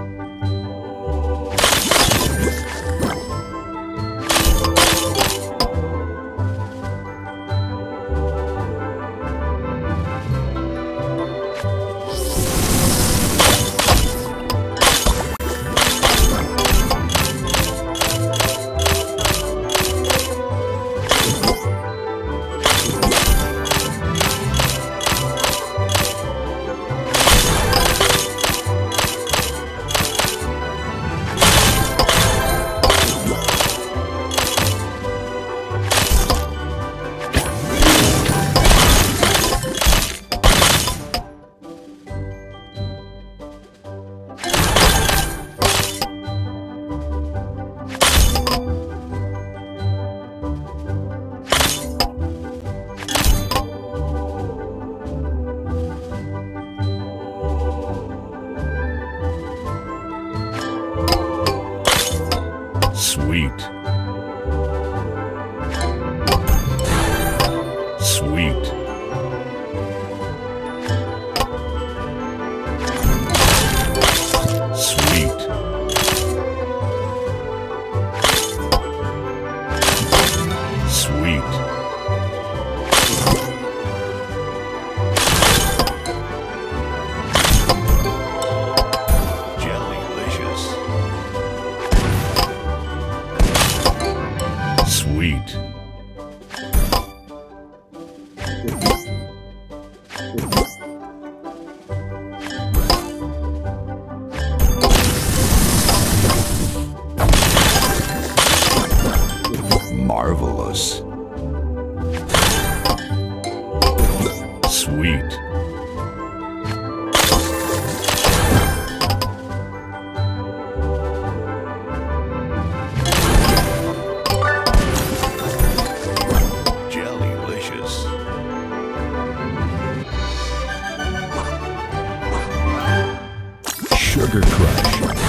Sweet. Sweet. Sweet. Marvelous. Sweet. Sugar Crush.